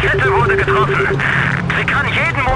Kette wurde getroffen. Sie kann jeden